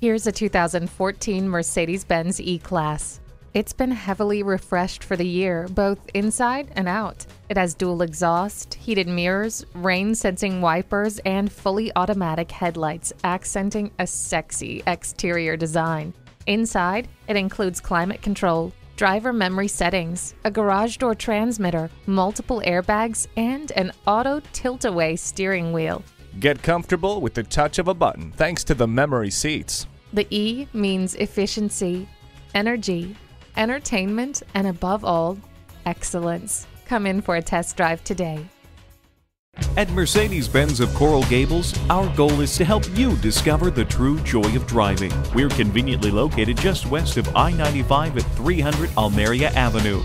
Here's a 2014 Mercedes Benz E Class. It's been heavily refreshed for the year, both inside and out. It has dual exhaust, heated mirrors, rain sensing wipers, and fully automatic headlights, accenting a sexy exterior design. Inside, it includes climate control, driver memory settings, a garage door transmitter, multiple airbags, and an auto tilt away steering wheel. Get comfortable with the touch of a button thanks to the memory seats. The E means efficiency, energy, entertainment, and above all, excellence. Come in for a test drive today. At Mercedes Benz of Coral Gables, our goal is to help you discover the true joy of driving. We're conveniently located just west of I 95 at 300 Almeria Avenue.